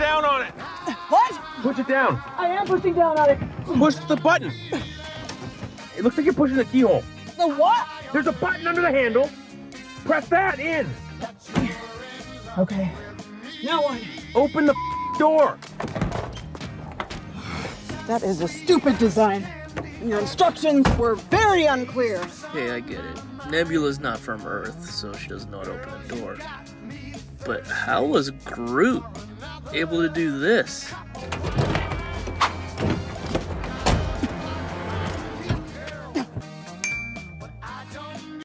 down on it. What? Push it down. I am pushing down on it. Push the button. It looks like you're pushing the keyhole. The what? There's a button under the handle. Press that in. Okay. Now what? Open the door. That is a stupid design. Your instructions were very unclear. Hey, I get it. Nebula's not from Earth, so she doesn't know how to open a door. But how was Groot able to do this?